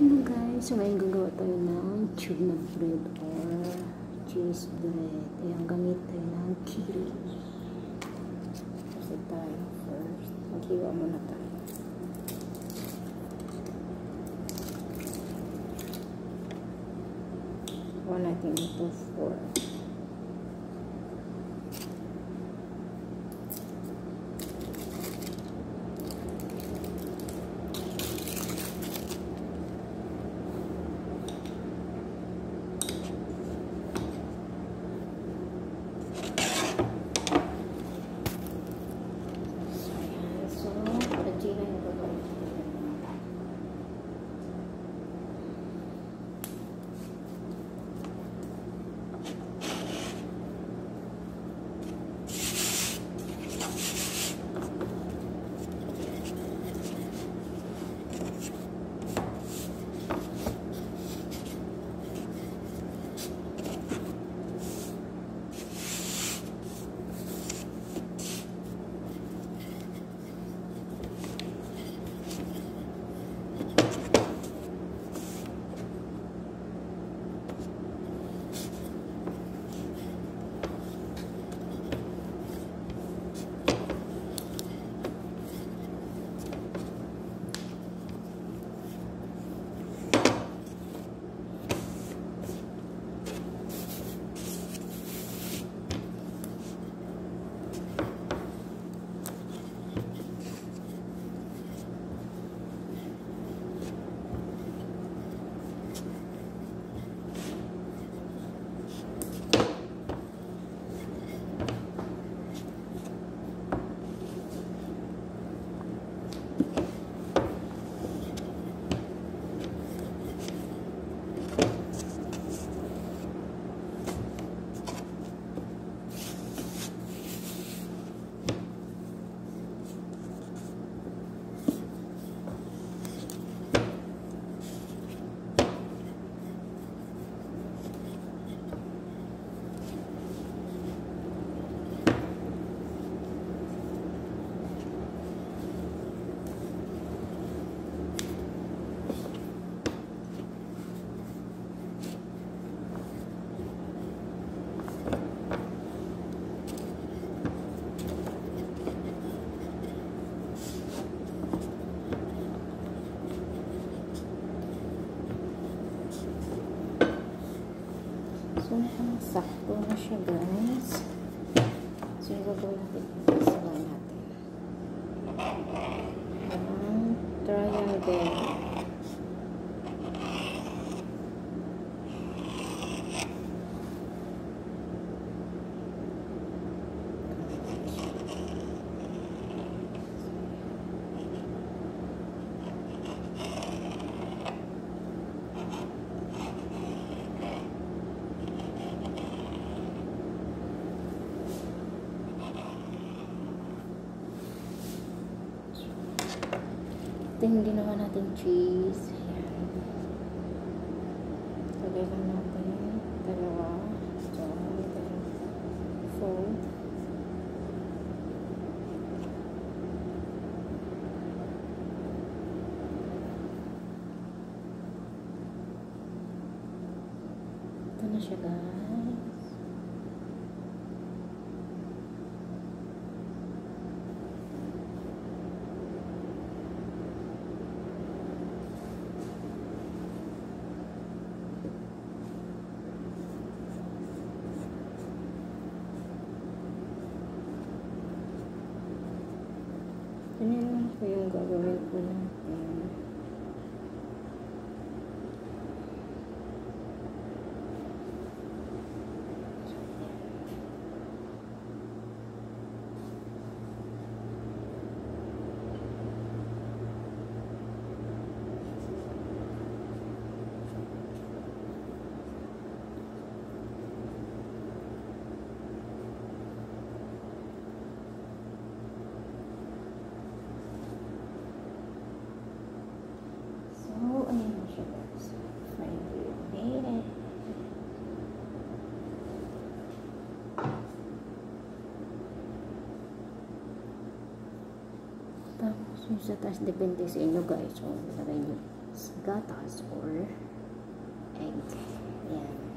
Hello guys, so ngayon gagawa tayo ng tube bread or cheese bread. Ayan, gamit tayo ng kili. Kasi tayo first. Maghiwa muna tayo. One natin ito for So, sakto na siya guys. So, yung gagawin natin, isawa natin. Ang triangle. Ito yung ginawa natin cheese. Ayan. Lagay lang natin. Dalawa. So, fold. Ito na siya guys. Ano naman po yung gagawin ko natin? So, sa taas, depende sa inyo guys. So, lagay nyo gatas or egg. Ayan.